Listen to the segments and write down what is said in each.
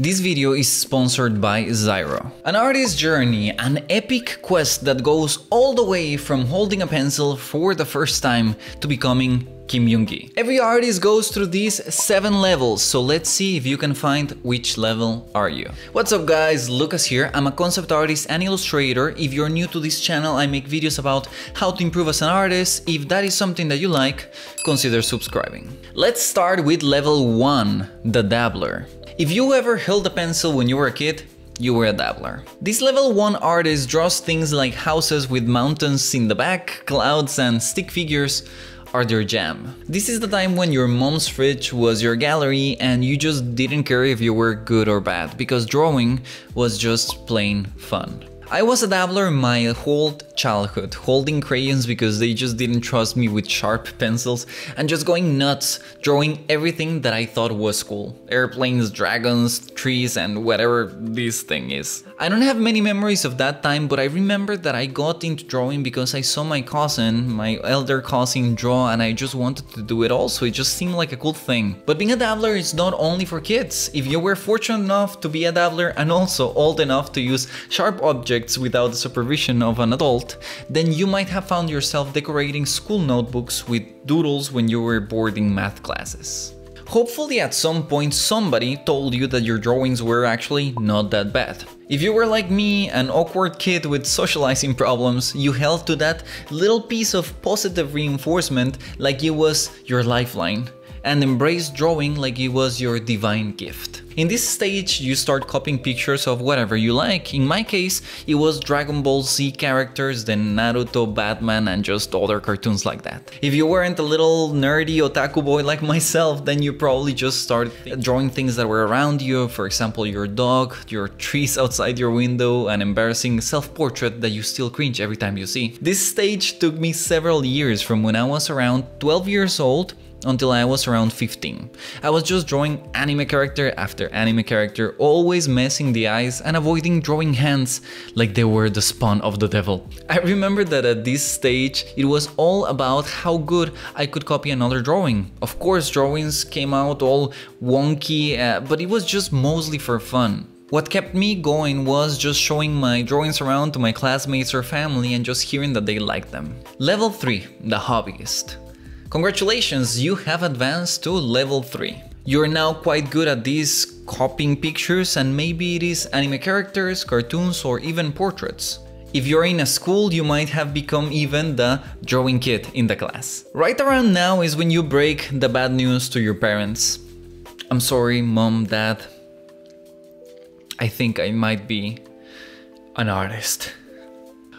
This video is sponsored by Zyro. An artist's journey, an epic quest that goes all the way from holding a pencil for the first time to becoming Kim Jung Gi. Every artist goes through these 7 levels, so let's see if you can find which level are you. What's up guys, Lucas here, I'm a concept artist and illustrator. If you're new to this channel, I make videos about how to improve as an artist. If that is something that you like, consider subscribing. Let's start with level 1, the Dabbler. If you ever held a pencil when you were a kid, you were a dabbler. This level 1 artist draws things like houses with mountains in the back, clouds and stick figures, are their jam. This is the time when your mom's fridge was your gallery and you just didn't care if you were good or bad, because drawing was just plain fun. I was a dabbler my whole childhood, holding crayons because they just didn't trust me with sharp pencils and just going nuts, drawing everything that I thought was cool. Airplanes, dragons, trees and whatever this thing is. I don't have many memories of that time, but I remember that I got into drawing because I saw my cousin, my elder cousin draw and I just wanted to do it also, it just seemed like a cool thing. But being a dabbler is not only for kids. If you were fortunate enough to be a dabbler and also old enough to use sharp objects without the supervision of an adult, then you might have found yourself decorating school notebooks with doodles when you were boarding math classes. Hopefully at some point somebody told you that your drawings were actually not that bad. If you were like me, an awkward kid with socializing problems, you held to that little piece of positive reinforcement like it was your lifeline and embrace drawing like it was your divine gift. In this stage, you start copying pictures of whatever you like. In my case, it was Dragon Ball Z characters, then Naruto, Batman, and just other cartoons like that. If you weren't a little nerdy otaku boy like myself, then you probably just started drawing things that were around you, for example, your dog, your trees outside your window, an embarrassing self-portrait that you still cringe every time you see. This stage took me several years from when I was around 12 years old until I was around 15. I was just drawing anime character after anime character, always messing the eyes and avoiding drawing hands like they were the spawn of the devil. I remember that at this stage it was all about how good I could copy another drawing. Of course drawings came out all wonky, uh, but it was just mostly for fun. What kept me going was just showing my drawings around to my classmates or family and just hearing that they liked them. Level 3, the hobbyist. Congratulations, you have advanced to level 3. You're now quite good at these copying pictures and maybe it is anime characters, cartoons or even portraits. If you're in a school, you might have become even the drawing kid in the class. Right around now is when you break the bad news to your parents. I'm sorry, mom, dad. I think I might be an artist.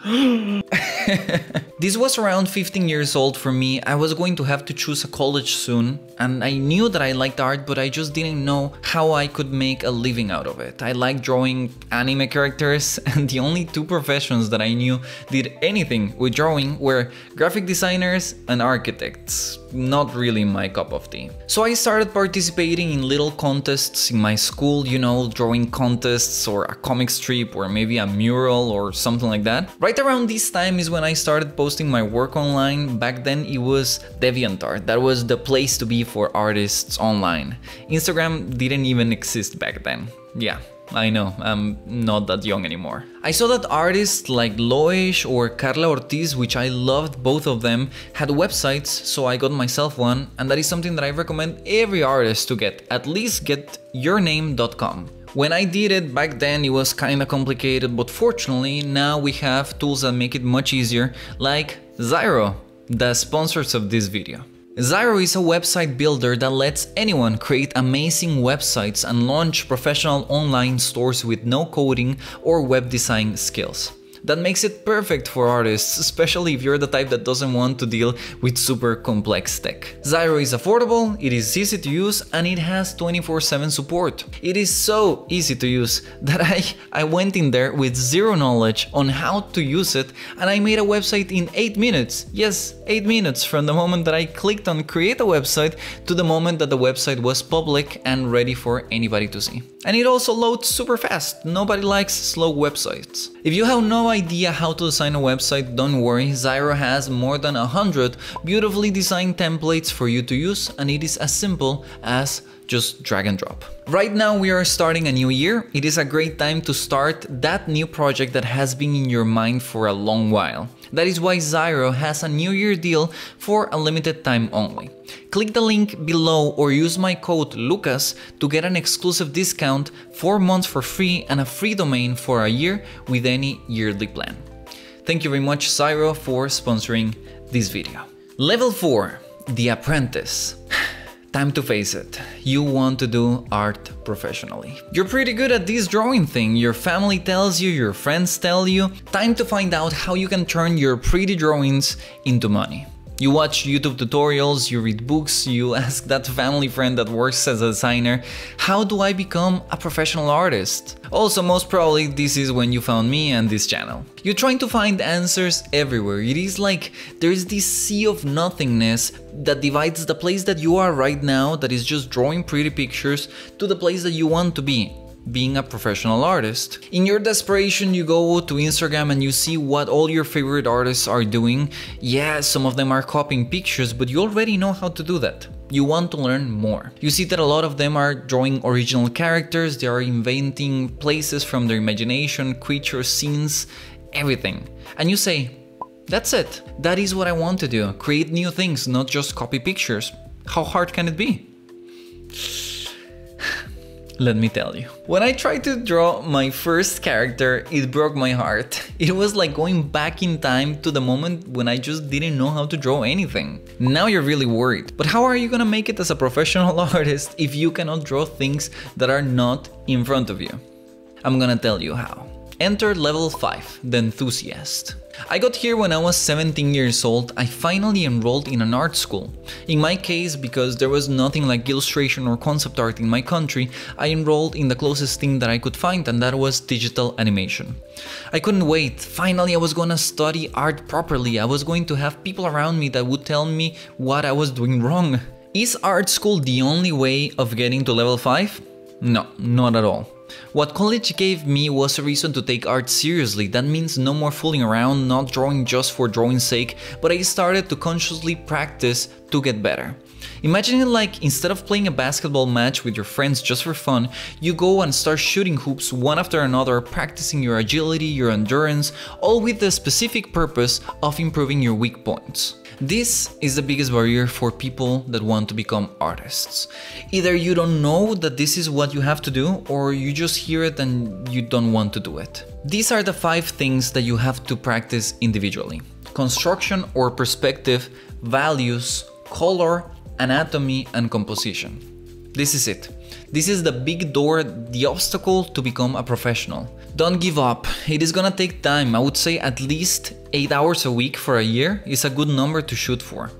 this was around 15 years old for me. I was going to have to choose a college soon, and I knew that I liked art, but I just didn't know how I could make a living out of it. I liked drawing anime characters, and the only two professions that I knew did anything with drawing were graphic designers and architects not really my cup of tea. So I started participating in little contests in my school, you know, drawing contests or a comic strip or maybe a mural or something like that. Right around this time is when I started posting my work online. Back then it was DeviantArt. That was the place to be for artists online. Instagram didn't even exist back then. Yeah, I know, I'm not that young anymore. I saw that artists like Loish or Karla Ortiz, which I loved both of them, had websites, so I got myself one, and that is something that I recommend every artist to get, at least get yourname.com. When I did it back then it was kinda complicated, but fortunately now we have tools that make it much easier, like Zyro, the sponsors of this video. Zyro is a website builder that lets anyone create amazing websites and launch professional online stores with no coding or web design skills. That makes it perfect for artists, especially if you're the type that doesn't want to deal with super complex tech. Zyro is affordable, it is easy to use, and it has 24-7 support. It is so easy to use that I, I went in there with zero knowledge on how to use it and I made a website in 8 minutes. Yes, 8 minutes from the moment that I clicked on create a website to the moment that the website was public and ready for anybody to see. And it also loads super fast, nobody likes slow websites. If you have no idea how to design a website, don't worry, Zyro has more than 100 beautifully designed templates for you to use and it is as simple as just drag and drop. Right now we are starting a new year. It is a great time to start that new project that has been in your mind for a long while. That is why Zyro has a new year deal for a limited time only. Click the link below or use my code LUCAS to get an exclusive discount, 4 months for free and a free domain for a year with any yearly plan. Thank you very much Zyro for sponsoring this video. Level 4, The Apprentice. Time to face it, you want to do art professionally. You're pretty good at this drawing thing, your family tells you, your friends tell you. Time to find out how you can turn your pretty drawings into money. You watch YouTube tutorials, you read books, you ask that family friend that works as a designer, how do I become a professional artist? Also, most probably this is when you found me and this channel. You're trying to find answers everywhere. It is like there's this sea of nothingness that divides the place that you are right now, that is just drawing pretty pictures, to the place that you want to be being a professional artist. In your desperation, you go to Instagram and you see what all your favorite artists are doing. Yeah, some of them are copying pictures, but you already know how to do that. You want to learn more. You see that a lot of them are drawing original characters, they are inventing places from their imagination, creatures, scenes, everything. And you say, that's it. That is what I want to do. Create new things, not just copy pictures. How hard can it be? Let me tell you. When I tried to draw my first character, it broke my heart. It was like going back in time to the moment when I just didn't know how to draw anything. Now you're really worried. But how are you gonna make it as a professional artist if you cannot draw things that are not in front of you? I'm gonna tell you how. Enter level 5, the enthusiast. I got here when I was 17 years old, I finally enrolled in an art school. In my case, because there was nothing like illustration or concept art in my country, I enrolled in the closest thing that I could find and that was digital animation. I couldn't wait, finally I was gonna study art properly, I was going to have people around me that would tell me what I was doing wrong. Is art school the only way of getting to level 5? No, not at all. What college gave me was a reason to take art seriously, that means no more fooling around, not drawing just for drawing's sake, but I started to consciously practice to get better. Imagine it like instead of playing a basketball match with your friends just for fun, you go and start shooting hoops one after another, practicing your agility, your endurance, all with the specific purpose of improving your weak points. This is the biggest barrier for people that want to become artists. Either you don't know that this is what you have to do, or you just hear it and you don't want to do it. These are the five things that you have to practice individually. Construction or perspective, values, color, anatomy, and composition. This is it. This is the big door, the obstacle to become a professional. Don't give up. It is gonna take time. I would say at least 8 hours a week for a year is a good number to shoot for.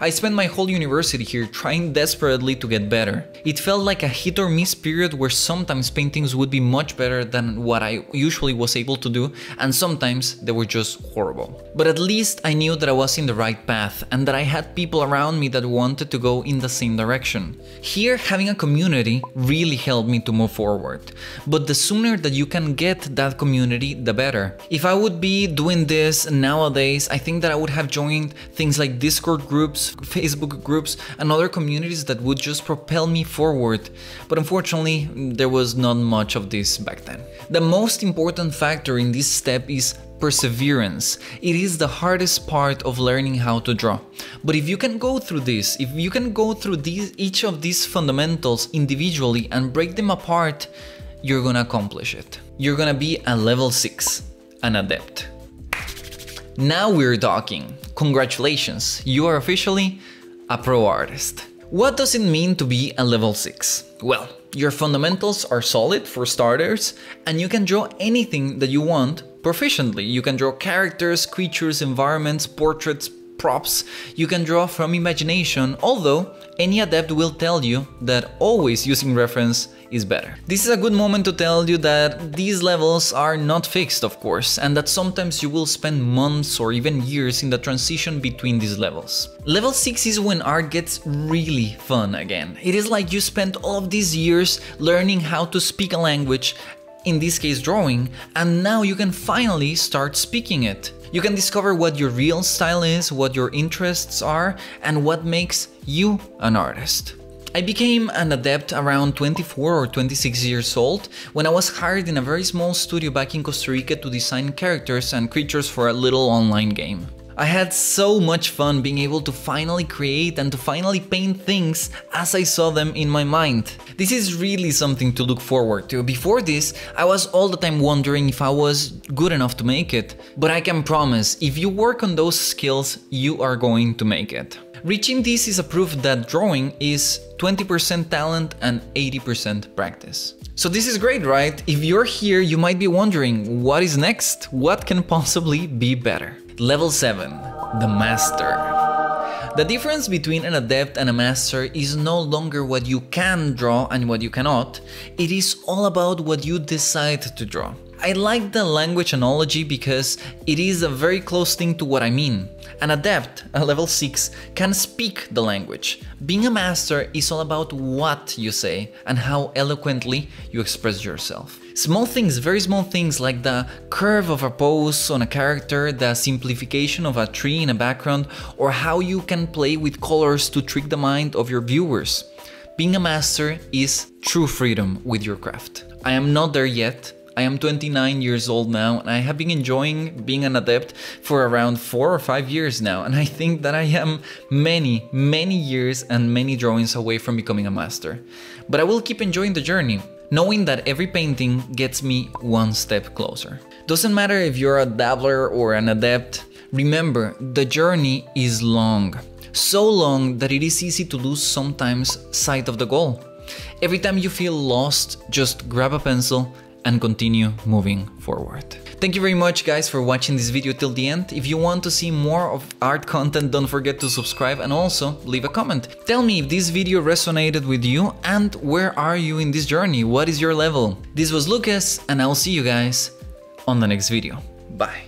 I spent my whole university here trying desperately to get better. It felt like a hit or miss period where sometimes paintings would be much better than what I usually was able to do and sometimes they were just horrible. But at least I knew that I was in the right path and that I had people around me that wanted to go in the same direction. Here having a community really helped me to move forward. But the sooner that you can get that community, the better. If I would be doing this nowadays, I think that I would have joined things like Discord groups, Facebook groups, and other communities that would just propel me forward. But unfortunately, there was not much of this back then. The most important factor in this step is perseverance. It is the hardest part of learning how to draw. But if you can go through this, if you can go through these, each of these fundamentals individually and break them apart, you're gonna accomplish it. You're gonna be a level 6, an adept. Now we're talking. Congratulations, you are officially a pro artist. What does it mean to be a level 6? Well, your fundamentals are solid for starters, and you can draw anything that you want proficiently. You can draw characters, creatures, environments, portraits, props you can draw from imagination, although any adept will tell you that always using reference is better. This is a good moment to tell you that these levels are not fixed, of course, and that sometimes you will spend months or even years in the transition between these levels. Level 6 is when art gets really fun again. It is like you spent all of these years learning how to speak a language in this case drawing, and now you can finally start speaking it. You can discover what your real style is, what your interests are, and what makes you an artist. I became an adept around 24 or 26 years old when I was hired in a very small studio back in Costa Rica to design characters and creatures for a little online game. I had so much fun being able to finally create and to finally paint things as I saw them in my mind. This is really something to look forward to. Before this, I was all the time wondering if I was good enough to make it. But I can promise, if you work on those skills, you are going to make it. Reaching this is a proof that drawing is 20% talent and 80% practice. So this is great, right? If you're here, you might be wondering, what is next? What can possibly be better? Level 7. The Master. The difference between an adept and a master is no longer what you can draw and what you cannot, it is all about what you decide to draw. I like the language analogy because it is a very close thing to what I mean. An adept, a level 6, can speak the language. Being a master is all about what you say and how eloquently you express yourself. Small things, very small things like the curve of a pose on a character, the simplification of a tree in a background, or how you can play with colors to trick the mind of your viewers. Being a master is true freedom with your craft. I am not there yet, I am 29 years old now and I have been enjoying being an adept for around 4 or 5 years now and I think that I am many, many years and many drawings away from becoming a master. But I will keep enjoying the journey, knowing that every painting gets me one step closer. Doesn't matter if you're a dabbler or an adept, remember the journey is long. So long that it is easy to lose sometimes sight of the goal. Every time you feel lost, just grab a pencil and continue moving forward. Thank you very much guys for watching this video till the end. If you want to see more of art content, don't forget to subscribe and also leave a comment. Tell me if this video resonated with you and where are you in this journey? What is your level? This was Lucas and I'll see you guys on the next video. Bye.